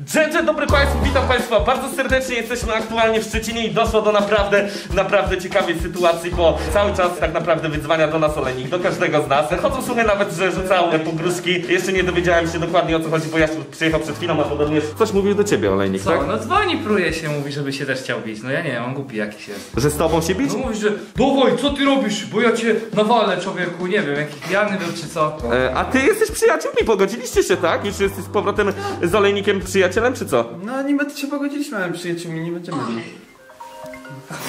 Dzień, dzień dobry Państwu, witam Państwa bardzo serdecznie. Jesteśmy aktualnie w Szczecinie i doszło do naprawdę, naprawdę ciekawej sytuacji, bo cały czas tak naprawdę wyzwania do nas olejnik, do każdego z nas. Chodzą słuchy nawet, że rzucał pogróżki. Jeszcze nie dowiedziałem się dokładnie o co chodzi, bo ja przyjechał przed chwilą, a podobnież coś mówił do Ciebie olejnik, Co? tak? No dzwoni, pruje się, mówi, żeby się też chciał bić. No ja nie wiem, on głupi jakiś jest. Że z Tobą się bić? No mówi, że dawaj, co ty robisz, bo ja cię nawalę człowieku, nie wiem, jakiś pijany był czy co. E, a Ty jesteś przyjaciółmi, pogodziliście się, tak? Już jesteś z powrotem z olejnikiem przyjacielem, czy co? No niby się pogodziliśmy, ale przyjaciółmi nie będziemy.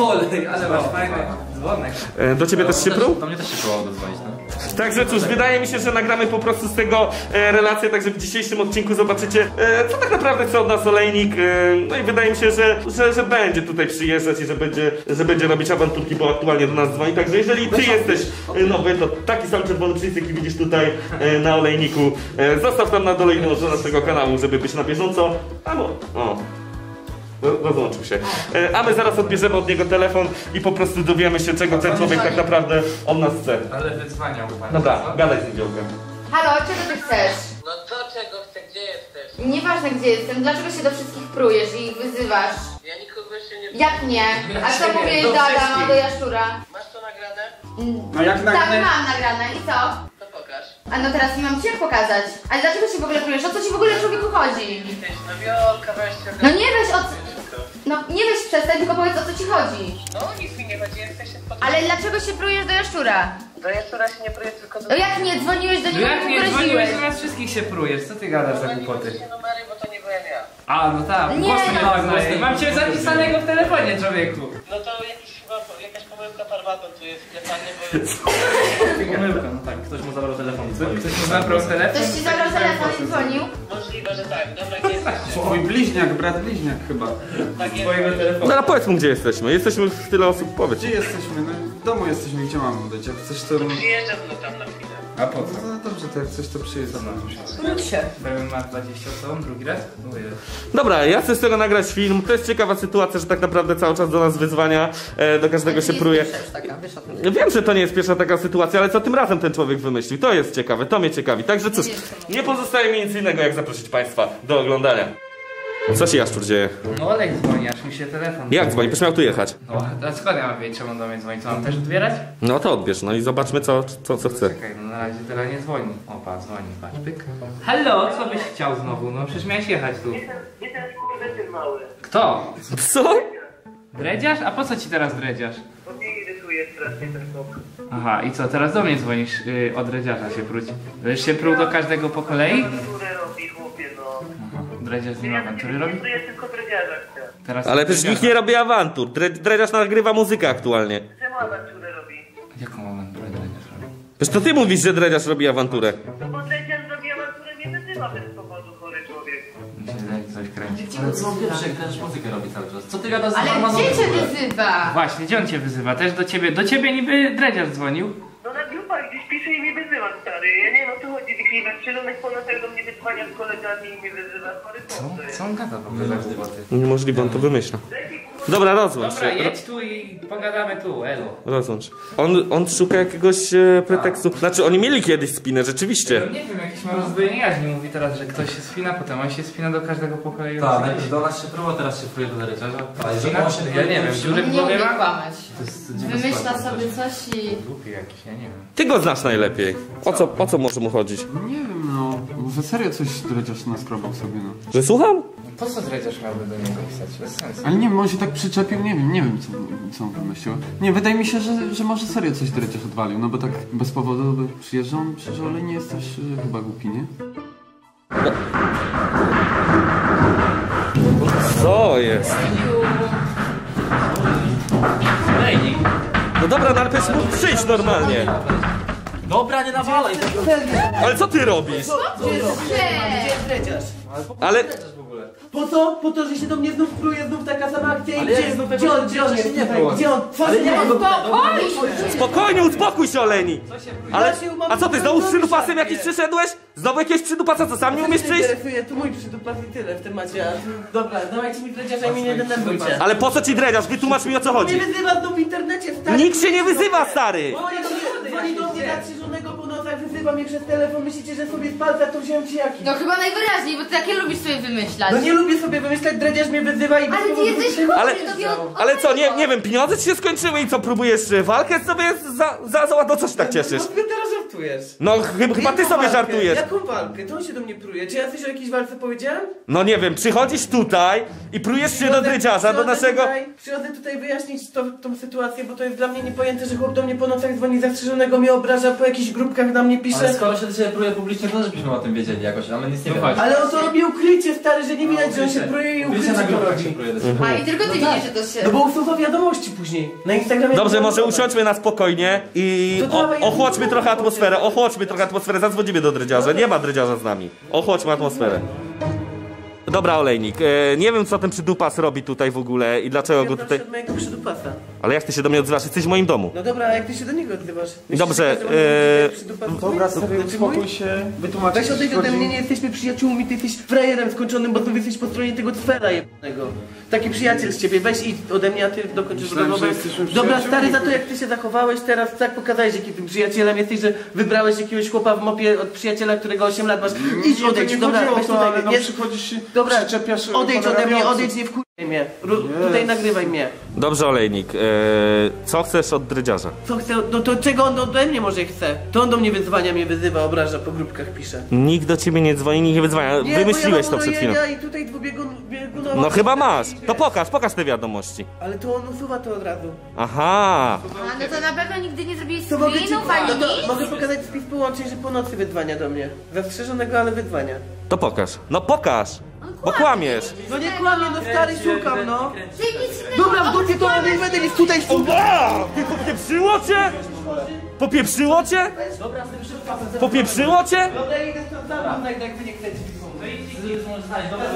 Olej, ale masz fajny dzwonek. E, do Ciebie też się pruł? Do mnie też się próbowało dodzwonić, no. Także cóż, wydaje mi się, że nagramy po prostu z tego e, relację, także w dzisiejszym odcinku zobaczycie, e, co tak naprawdę chce od nas olejnik. E, no i wydaje mi się, że, że, że będzie tutaj przyjeżdżać i że będzie, że będzie robić awanturki, bo aktualnie do nas dzwoni. Także jeżeli ty jesteś nowy, to taki sam czerwony przycisk, jaki widzisz tutaj na olejniku, zostaw tam na dole i do naszego kanału, żeby być na bieżąco. Albo, o. Ro- Rozłączył się. E, A my zaraz odbierzemy od niego telefon i po prostu dowiemy się, czego ten człowiek tak naprawdę od nas chce. Ale wyzwania u pana. Dobra, gadaj z nim działkiem. Halo, czego ty chcesz? No co czego chcę, gdzie jesteś? Nieważne gdzie jestem, dlaczego się do wszystkich prujesz i ich wyzywasz? Ja nikogo jeszcze nie... Jak nie? A co mówiłeś do do Adama, wszystkich. do Jaszczura? Masz to nagrane? No jak Tak, nagrane... mam nagrane. I co? To pokaż. A no teraz nie mam ci jak pokazać. Ale dlaczego się w ogóle prujesz? O co ci w ogóle człowieku chodzi? Jesteś no Wiolka, weź się... No nie weź o... No nie weź przestań, tylko powiedz o co ci chodzi. No nic mi nie chodzi, jesteście spokojni. Ale dlaczego się prujesz do Jaszczura? Do jeszcze raz się nie próję, tylko do... No jak nie dzwoniłeś do No niego, jak nie dzwoniłeś, to nas wszystkich się prujesz, co ty gadasz za głupoty? się numery, bo to nie byłem ja. A, no tak, Nie, głosu nie no. poznaję. Mam cię zapisanego w telefonie, człowieku. No to jakiś chyba, jakaś pomyłka farbaton tu jest wklepanie, bo jest... Pomyłka, no tak, ktoś mu zabrał telefon. Ktoś mu zabrał telefon? Ktoś ci zabrał telefon i dzwonił? Możliwe, że tak. Dobra, gdzie jesteście? Twój bliźniak, brat bliźniak chyba. Tak jest. Twojego telefonu. No ale powiedz mu, gdzie jesteśmy. Jesteśmy w tyle osób, powiedz. Gdzie jesteśmy? No w domu jesteśmy, gdzie mamy być? Jak chcesz to... Przyjeżdżam no tam na chwilę. A po co? No dobrze, to jak coś to przyjeżdża. Byłem ma 20 co? Drugi raz? Mówię. Dobra, ja chcę z tego nagrać film. To jest ciekawa sytuacja, że tak naprawdę cały czas do nas wyzwania, e, do każdego się pruje. Wiem, że to nie jest pierwsza taka sytuacja, ale co tym razem ten człowiek wymyślił? To jest ciekawe, to mnie ciekawi. Także cóż, nie pozostaje mi nic innego, jak zaprosić Państwa do oglądania. Co się Jaszczur dzieje? No olej dzwoni, aż mi się telefon... Jak dzwoni? Przecież miał tu jechać. No, a skąd ja mam wiedzieć, czemu do mnie dzwoni? Co, mam też odbierać? No to odbierz, no i zobaczmy, co, co, co chce. Czekaj, no na razie tyle nie dzwoni. Opa, dzwoni, patrz, pyk. Hallo, co byś chciał znowu? No przecież miałeś jechać tu. Jeden skurwysyn mały. Kto? Co? Dredziarz? A po co ci teraz dredziarz? Bo mnie irytuje strasznie ten chłop. Aha, i co, teraz do mnie dzwonisz yy, od dredziarza się pruć. Będziesz się pruł do każdego po kolei? Dredziarz z nim awantury robi? Ja tylko dredziarza. Teraz Ale przecież nikt nie robi awantur. Dre- Dredziarz nagrywa muzykę aktualnie. Czemu awanturę robi? Jaką awanturę dredziarz robi? Przecież to ty mówisz, że Dredziarz robi awanturę. No bo dredziarz robi awanturę, nie wyzywa bez powodu, chory człowiek. Mi się wydaje, coś kręci. Ale co wiesz, jak też muzykę robi cały czas? Co ty gadasz z Ale gdzie cię wyzywa? Właśnie, gdzie on cię wyzywa? Też do ciebie, do ciebie niby dredziarz dzwonił? Takich bezprzyrodnych ponad jak do mnie wyzwania z kolegami i mnie wyzywa, Co? Co on gada w ogóle za głupoty? Niemożliwe, on to wymyśla. Dobra, rozłącz Dobra, się. jedź tu i pogadamy tu, elo. Rozłącz. On, on szuka jakiegoś e, pretekstu. Znaczy, oni mieli kiedyś spinę, rzeczywiście. Nie wiem, jakieś ma rozdwojenie jaźni. Mówi teraz, że ktoś się spina, potem on się spina do każdego pokoju. Tak, najpierw do nas się próbował, teraz się próbuje do Dredziarza. A jeżeli Spina? on się Ja nie wiem, dziury w Nie głowie umie ma? kłamać. To jest dziwna Wymyśla sobie coś i... Głupi jakiś, ja nie wiem. Ty go znasz najlepiej. O co, o co może mu chodzić? No nie wiem, no. Może serio coś dredziarz naskrobał sobie, no. Że słucham? Po co dredziarz miałby do niego pisać? Bez sensu. Ale nie wiem, on się tak przyczepił, nie wiem, nie wiem co, co on wymyślił. Nie, wydaje mi się, że, że może serio coś dredziarz odwalił, no bo tak bez powodu by przyjeżdżał, przecież ale nie jesteś e, chyba głupi, nie? Co jest? No dobra, no ale przecież mógł przyjść normalnie. Dobra, nie nawalaj! Ale co ty robisz? Cześć! Ale... Po co? Po to, że się do mnie znów pruje, znów taka sama akcja i Ale gdzie, znów gdzie on, gdzie on jest? Gdzie on? Twarzy nie ma go. Spokojnie, uspokój się, Oleni. Ale... A co ty, znowu z przydupasem jakiś przyszedłeś? Znowu jakiegoś przydupasa, co sam nie umiesz przyjść? interesuje, to mój przydupas i tyle w temacie. a tu- Dobra, dawajcie mi dredziarza i mnie nie denerwujcie. Ale po co ci dredziarz? Wytłumacz mi o co Nie chodzi. wyzywa znów w internecie, stary. Nikt się nie wyzywa, stary! Dzwoni do mnie, do wyzywa mnie przez telefon, myślicie, że sobie z palca to wziąłem ci jaki? No chyba najwyraźniej, bo ty takie lubisz sobie wymyślać. No nie lubię sobie wymyślać, dredziarz mnie wyzywa i... Ale ty jesteś chory, Ale- Ale co, nie, nie wiem, pieniądze ci się skończyły i co, próbujesz e, walkę sobie za, za, za, no co się tak cieszysz? No ty teraz żartujesz. No chyba, chyba ty sobie walkę? żartujesz. Jaką walkę? To on się do mnie pruje. Czy ja coś o jakiejś walce powiedziałem? No nie wiem, przychodzisz tutaj i prujesz się do Przychodzę- drydziarza, do przychodzę naszego... Tutaj, przychodzę tutaj wyjaśnić to, tą sytuację, bo to jest dla mnie niepojęte, że chłop do mnie po nocach dzwoni zastrzeżonego, mnie obraża, po jakichś grupkach na mnie pisze. Ale skoro się do ciebie próbuje publicznie, to żebyśmy o tym wiedzieli jakoś, a my nic nie wiemy. Dokładnie. Ale on to robi ukrycie, stary, że nie widać, że on się pruje i Ukrycie na grupach się pruje ciebie. A i tylko ty widzisz, że to się... No bo usuwa wiadomości później. Na Instagramie... Dobrze, może usiądźmy na spokojnie i ochłodźmy trochę nie atmosferę, mogę. ochłodźmy trochę atmosferę, zadzwonimy do drydziarza, nie ma drydziarza z nami. Ochłodźmy atmosferę. Dobra, Olejnik, e, nie wiem co ten przydupas robi tutaj w ogóle i dlaczego go Ja tutaj... od mojego przydupasa. Ale jak ty się do mnie odzywasz? Jesteś w moim domu. No dobra, a jak ty się do niego odzywasz? Myślisz, Dobrze, twój? Dobra, stary, Znaczy mój? uspokój się, wytłumacz Weź odejdź ode mnie, nie jesteśmy przyjaciółmi, ty jesteś frajerem skończonym, bo ty jesteś po stronie tego cfera jednego. Taki przyjaciel z ciebie, weź idź ode mnie, a ty dokończysz Myślałem, rozmowę. że jesteśmy Dobra, przyjaciółmi. stary, za to jak ty się zachowałeś teraz, tak pokazałeś, jaki tym przyjacielem jesteś, że wybrałeś jakiegoś chłopa w mopie od przyjaciela, którego 8 lat masz. Idź, odejdź, dobra, weź tutaj, ale no nie, przychodzisz się, dobra, przyczepiasz e, odejdź ode mnie, odejdź, nie wkurwaj mnie. Tutaj nagrywaj mnie. Dobrze, Olejnik, e, co chcesz od drydziarza? Co chce, no to czego on ode mnie może chce? To on do mnie wyzwania, mnie wyzywa, obraża, po grupkach pisze. Nikt do ciebie nie dzwoni, nikt nie wyzwania. Nie, Wymyśliłeś bo to ja mam przed chwilą. urojenia i tutaj dwubiegunowa... No chyba masz. To pokaż, pokaż te wiadomości. Ale to on usuwa to od razu. Aha. A no to na pewno nigdy nie zrobiłeś To mogę ci screenów ani no to nic? mogę pokazać spis połączeń, że po nocy wydzwania do mnie. Zastrzeżonego, ale wydzwania. To pokaż. No pokaż. On Bo kłamiesz. No nie kłamie, no stary, szukam, no. Ty nic innego Dobra, w dupie to nie będę nic tutaj A! Ty popieprzyło cię? Popieprzyło cię? Popieprzyło cię? Dobra, idę stąd sam, jak wy nie chcecie.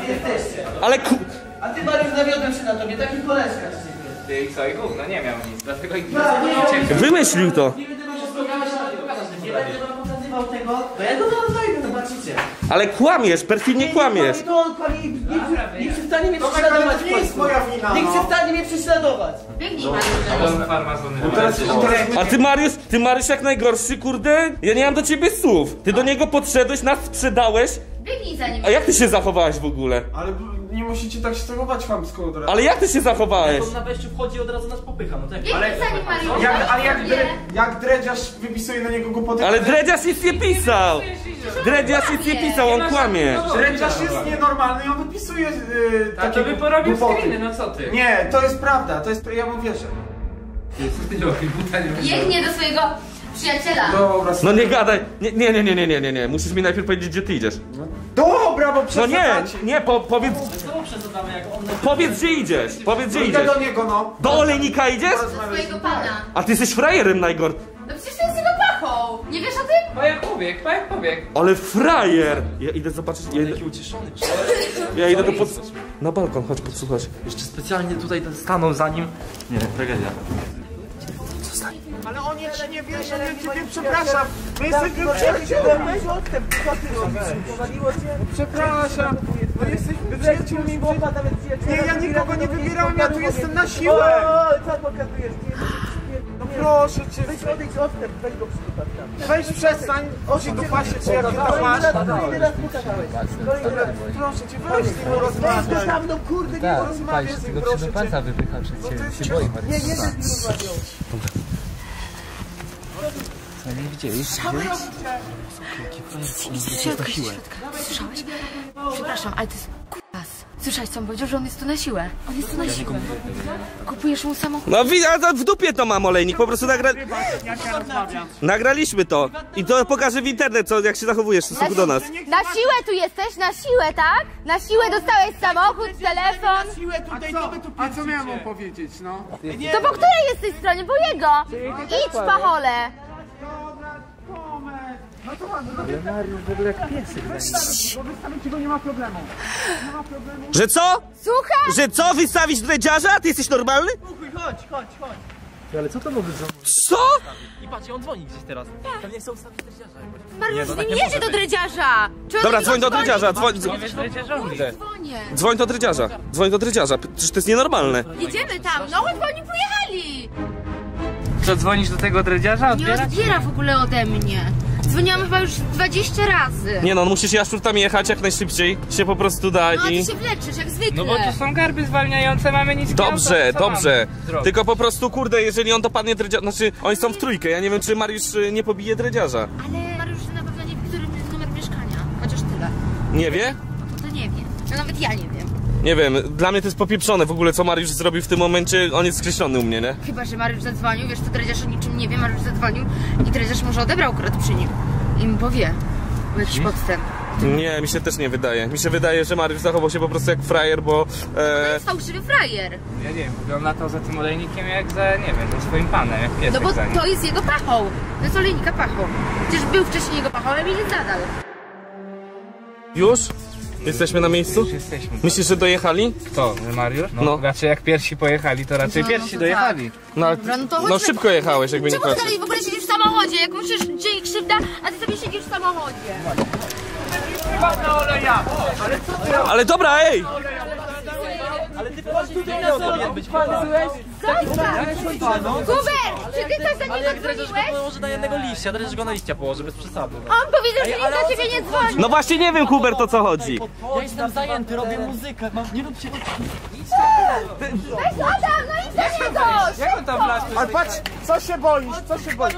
Jesteście. Ale ku... A ty, Mariusz, zawiodłem się na tobie, taki koleżka z ciebie. Ty i co i gówno, nie miał nic, dlatego ich Dobra, nie. Wymyślił to. Nie będę wam pokazywał, nie będę wam pokazywał tego. No ja go zaraz znajdę, zobaczycie. Ale kłamiesz, perfidnie kłamiesz. To on kłamie i nie, nie przestanie mnie prześladować w końcu. Niech przestanie mnie prześladować. Biegnij, Mariusz. On farmazony. A ty Mariusz, ty Mariusz jak najgorszy, kurde? Ja nie mam do ciebie słów. Ty do niego podszedłeś, nas sprzedałeś. Biegnij za nim. A jak ty się zachowałeś w ogóle? Ale nie musicie tak się zachować chamsko od razu. Ale jak ty się zachowałeś? On na wejściu wchodzi i od razu nas popycha, no tak. Mariusz. Jak, ale jak, dre, jak dredziarz wypisuje na niego głupoty... Ale Dredziarz nic nie pisał. Dredziarz nic nie pisał, on kłamie. Dredziarz jest nienormalny i on wypisuje yy, A takie to by porobił screeny, no co ty? Nie, to jest prawda, to jest, ja mu wierzę. Biegnie do swojego przyjaciela. Dobra, No nie gadaj. Nie, nie, nie, nie, nie, nie, nie. Musisz mi najpierw powiedzieć, gdzie ty idziesz. Dobra, bo No nie, nie, po, powiedz, Znowu przesadzamy, jak on powiedz gdzie idziesz. Powiedz gdzie Idę idziesz. do niego, no. Do olejnika idziesz? Do swojego pana. A ty jesteś frajerem najgor. No przecież to jest jego pachą. Nie wiesz o tym? Pa jak pobieg, pa jak pobieg. Ale frajer! Ja idę zobaczyć. Ja idę, taki ucieszony. ja idę do pod... Na balkon, chodź podsłuchać. Jeszcze specjalnie tutaj stanął za nim. Nie, tragedia. Ale on jeszcze nie wie, że ja ciebie przepraszam. My jesteśmy Przepraszam. No jesteśmy przyjaciółmi. Nie, ja nikogo nie wybierałem, ja tu jestem na siłę. Co pokazujesz? No proszę cię. Weź odejdź odstęp, weź go przytupasz tam. Weź przestań. Oczy do pasie, czy jak to masz. Kolejny raz pokazałeś. Kolejny raz. Proszę cię, weź z nim Weź go rozmawiaj. tam, no kurde, nie rozmawiaj z nim, proszę cię. wypycha przed No to jest Nie, nie z nim rozmawiał. Co, nie widzieli? Środka, środka. Słyszałeś? Przepraszam, ale to jest kupas. Słyszałeś co on powiedział, że on jest tu na siłę. On jest tu na siłę. Kupujesz mu samochód. No wi- a to w dupie to mam olejnik, po prostu nagra... nagraliśmy to. I to pokażę w internet, co, jak się zachowujesz w stosunku do nas. Na siłę tu jesteś? Na siłę, tak? Na siłę dostałeś samochód, telefon. Siłę tutaj, tu A co miałem mu powiedzieć, no? To po której jesteś stronie? Po jego. Idź, pachole. No to ładno, no to Mariusz w ogóle jak piesek. Bo wystawić go nie ma problemu. Że co? Słuchaj! Że co? Wystawić dredziarza? Ty jesteś normalny? Chodź, chodź, chodź. Ale co to mówi za... Co? I patrz, on dzwoni gdzieś teraz. Pewnie chce ustawić też jakoś. Mariusz, z nim jedzie do dredziarza. Czy Dobra, do dzwoń do dredziarza, dzwoń, dzwoń. Dzwonię. dzwoń do dredziarza. Dzwoń do dredziarza. Przecież to jest nienormalne. Jedziemy tam. No bo oni pojechali. Co, dzwonisz do tego dredziarza? Nie odbiera w ogóle ode mnie. Dzwoniłam chyba już 20 razy. Nie no, musisz Jaszczur tam jechać jak najszybciej, się po prostu da No, a i... ty się wleczysz, jak zwykle. No bo to są garby zwalniające, mamy niskie Dobrze, dobrze. Tylko po prostu, kurde, jeżeli on dopadnie dredziarza, znaczy oni są w trójkę, ja nie wiem, czy Mariusz y, nie pobije dredziarza. Ale Mariusz na pewno nie wie, który jest numer mieszkania. Chociaż tyle. Nie wie? No to nie wiem. No nawet ja nie wiem. Nie wiem, dla mnie to jest popieprzone w ogóle, co Mariusz zrobił w tym momencie, on jest skreślony u mnie, nie? Chyba, że Mariusz zadzwonił, wiesz, to dredziarz o niczym nie wie, Mariusz zadzwonił i dredziarz może odebrał akurat przy nim. I mu powie. Był jakiś podstęp. Nie, mi się też nie wydaje. Mi się wydaje, że Mariusz zachował się po prostu jak frajer, bo... To E, jest fałszywy frajer. Ja nie wiem, wygląda to za tym olejnikiem jak za, nie wiem, za swoim panem, jak piesek No bo to jest jego pachoł. To jest olejnika pachoł. Przecież był wcześniej jego pachołem i jest nadal. już? Jesteśmy na miejscu? Już jesteśmy. Myślisz, że dojechali? Kto? Mariusz? No, No. raczej jak pierwsi pojechali, to raczej No, no pierwsi to dojechali. No, ale- Dobra, no to no szybko jechałeś, jakby nie Czemu ty patrzeć. dalej w ogóle siedzisz w samochodzie? Jak musisz dzieje krzywda, a ty sobie siedzisz w samochodzie. Ale dobra, ej! Kuber, czy ty coś za niego dzwoniłeś? Położy na jednego liścia, też go na liścia położy, bez przesady. On powiedział, że nikt do ciebie nie dzwoni. No właśnie nie wiem, Hubert, o co chodzi. Ja jestem zajęty, robię muzykę, mam, nie róbcie... Weź Adam, no idź za niego! Jak on tam wlazł? Ale patrz, co się boisz, co się boisz?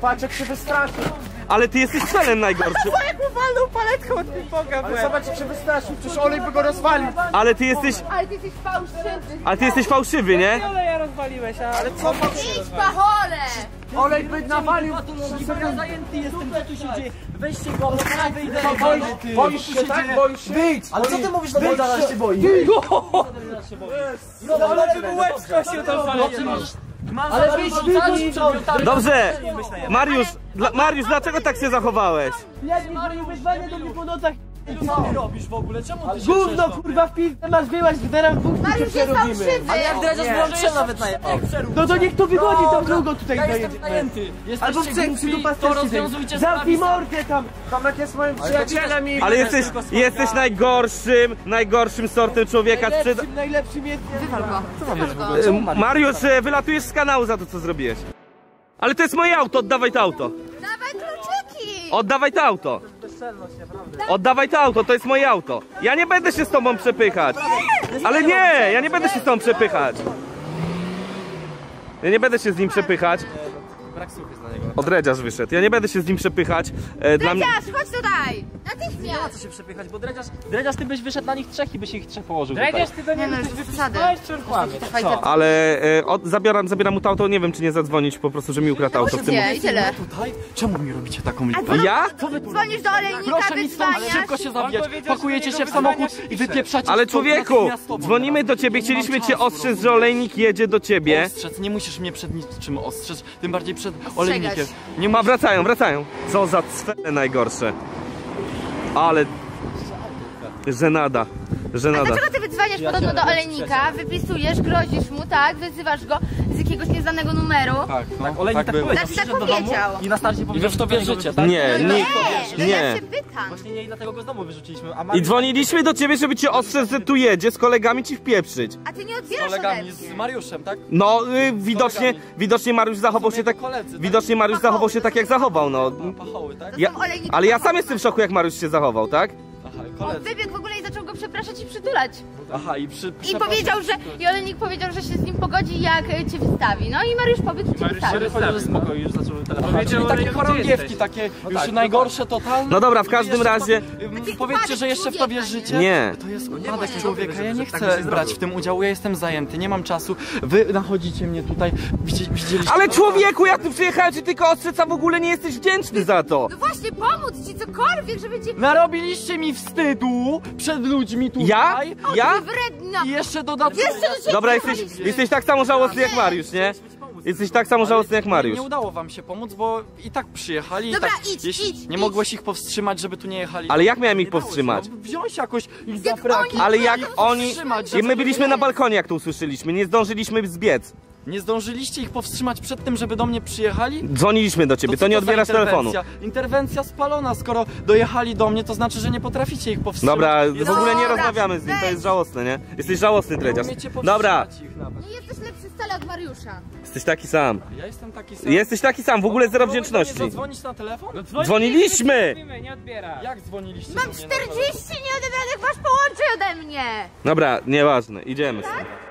Patrz jak się wystraszył. Ale ty jesteś celem najgorszym. Jak mu walnął paletką od pipoka Ale zobacz jak się wystraszył, przecież olej by go rozwalił. Ale ty jesteś... Ale ty jesteś fałszywy. Ale ty jesteś fałszywy, nie? Oleja rozwaliłeś, a... Ale co Idź pachole! Olej by nawalił. Ja zajęty jestem, co tu się dzieje? Weźcie go, ja wyjdę. Boisz, boisz się, tak? Boisz się? Wyjdź! Ale co ty mówisz do Bogdana, że się boi? No ale żeby łebsko się to Ale wyjdź, wyjdź, Dobrze! Mariusz, Mariusz, dlaczego tak się zachowałeś? Jak Mariusz wyzwanie do mnie po nocach. Co ty robisz w ogóle? Czemu ty się Gówno kurwa w pizdę masz wyłaź, teraz dwóch Mariusz jest fałszywy. Ale jak dredziarz włączyłem nawet na No to niech to wygodzi tą drugą tutaj Ja jestem zajęty. Albo w Jesteście centrum głupi, do to pasterki. rozwiązujcie Zamknij mordę tam. Tomek jest moim przyjacielem i... Ale jesteś, jesteś najgorszym, najgorszym sortem człowieka. Najlepszym, najlepszym jest... Wywal go. E, Mariusz, e, wylatujesz z kanału za to, co zrobiłeś. Ale to jest moje auto, oddawaj to auto. Dawaj kluczyki! Oddawaj to auto. Oddawaj to auto, to jest moje auto. Ja nie będę się z tobą przepychać. Ale nie, ja nie będę się z tobą przepychać. Ja nie będę się z nim przepychać. Brak słów niego. Odredziarz wyszedł. Ja nie będę się z nim przepychać. E. Dredziarz, chodź tutaj! Nie ma Natychmiast! co się przepychać, bo dredziarz, dredziarz ty byś wyszedł na nich trzech i byś ich trzech położył. Dredziarz, ty do Nie niego no, bez zasady. wypisałeś, czy on? Ale e, od, zabieram, zabieram mu to auto, nie wiem czy nie zadzwonić po prostu, że mi ukradł auto w tym Nie, i tyle. Tutaj? Czemu mi robicie taką lipę? Ja? Dzwonisz do olejnika, Proszę mi stąd szybko się zabijać. Pakujecie się w samochód i wypieprzacie Ale człowieku, dzwonimy do ciebie, chcieliśmy cię ostrzec, że olejnik jedzie do ciebie. Ostrzec, nie musisz mnie przed niczym ostrzec, tym bardziej przed olejnikiem. Nie Ma, wracają, wracają. Co za cwele najgorsze. Ale... Żenada. Żenada. Dlaczego ty wydzwaniasz podobno do olejnika, wypisujesz, grozisz mu, tak? Wyzywasz go z jakiegoś nieznanego numeru? Tak, no, olejnik tak, powiedział. Znaczy tak powiedział. I na starcie powiedział, że w to wierzycie, tak? Nie, No nie, nie, no ja nie. się pytam. Właśnie nie, i dlatego go z domu wyrzuciliśmy. A I dzwoniliśmy do ciebie, żeby cię ostrzec, że tu jedzie z kolegami ci wpieprzyć. A ty nie z odbierasz ode kolegami, z Mariuszem, tak? No, y, widocznie, widocznie Mariusz zachował się tak... Koledzy, tak? Widocznie Mariusz zachował się tak, jak zachował, no. Pachoły, tak? Ja, ale ja sam jestem w szoku, jak Mariusz się zachował, tak? Aha, i On koledzy. wybiegł w ogóle i zaczął i przytulać. Aha, i przy... I powiedział, że... I olejnik powiedział, że się z nim pogodzi, jak e, cię wystawi. No i Mariusz powiedz, że cię wystawi. Powiedział, że spokojnie, już zaczął telefon. Powiedział, Czyli takie gdzie chorągiewki, jesteś? takie No już tak, najgorsze, totalne. No dobra, w każdym Jeszcze razie- Powiedzcie, upadek że jeszcze w to człowieka, wierzycie. Nie. To jest upadek człowieka, ja nie Tak chcę brać w tym udziału, ja jestem zajęty, nie mam czasu. Wy nachodzicie mnie tutaj, Widzi- widzieliście... Ale człowieku, jak tu przyjechałem ci tylko ostrzec, a w ogóle nie jesteś wdzięczny za to. No właśnie, pomóc ci cokolwiek, żeby cię... Narobiliście mi wstydu przed ludźmi tutaj. Ja? Ja? Wredna! I jeszcze dodatkowo... Jeszcze do Dobra, jesteś, jesteś tak samo żałosny jak Mariusz, nie? Jesteś tak samo żałosny jak Mariusz. Nie udało wam się pomóc, bo i tak przyjechali. Dobra, i tak, idź, jeśli idź, Nie idź. mogłeś ich powstrzymać, żeby tu nie jechali. Ale jak miałem ich powstrzymać? No, wziąć jakoś ich za Jak fraki. oni- Ale jak oni... Powstrzymać, I my byliśmy na balkonie, jak to usłyszeliśmy, nie zdążyliśmy zbiec. Nie zdążyliście ich powstrzymać przed tym, żeby do mnie przyjechali? Dzwoniliśmy do ciebie, to, co nie odbierasz telefonu. interwencja? Spalona, skoro dojechali do mnie, to znaczy, że nie potraficie ich powstrzymać. Dobra, Jest- w ogóle nie rozmawiamy z nim, to jest żałosne, nie? Jesteś żałosny, Nie Dredziarz. Dobra. Nie jesteś lepszy wcale od Mariusza. jesteś taki sam. Ja jestem taki sam. Jesteś taki sam, w ogóle zero do mnie wdzięczności. zadzwonić na telefon? Dzwoniliśmy! Mówimy, nie odbiera. Jak dzwoniliście Mam do mnie na telefon? 40 nieodebranych masz połączeń ode mnie. Dobra, nieważne, idziemy stąd.